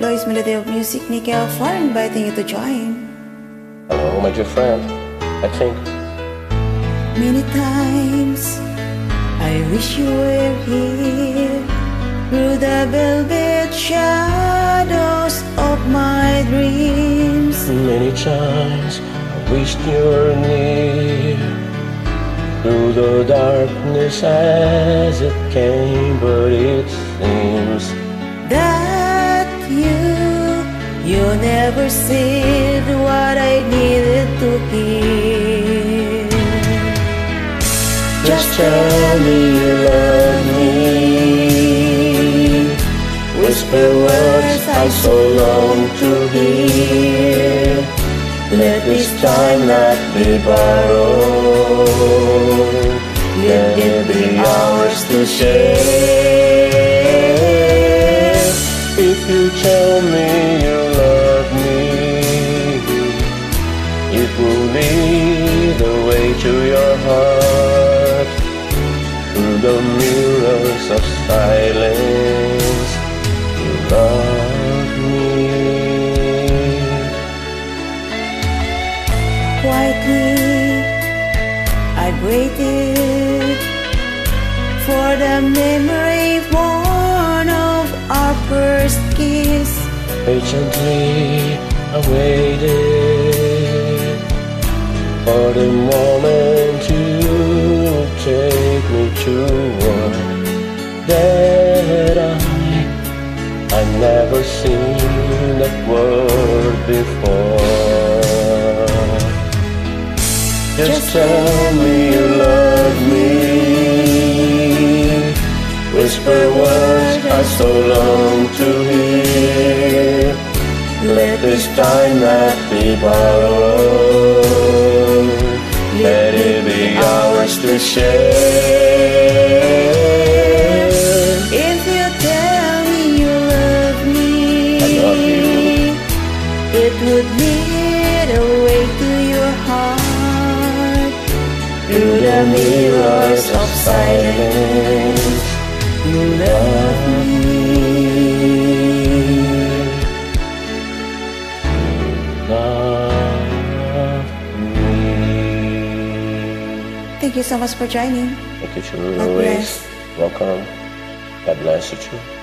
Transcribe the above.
Lois Melody of Music, Nicky Alfar, inviting you to join. Hello, my dear friend. I think Many times I wish you were here through the velvet shadows of my dreams. many times I wished you were near through the darkness as it came, but it seems that you you never said what I needed to hear. Just tell me you love me. Whisper words I so long to hear. Let this time not be borrowed. Let it be ours to share. If you tell me you love me, it will lead the way to your heart through the mirrors of silence. You love me. Quietly, I waited for the memory Patiently I waited for the moment to take me to one that I I never seen that word before. Just tell me you love me. Whisper words I so long this time not be borrowed. Let it be ours to share. If you tell me you love me, I love you. it would lead a way to your heart through the mirrors of silence. Thank you so much for joining. Thank you, God Louis. bless. Welcome. God bless you too.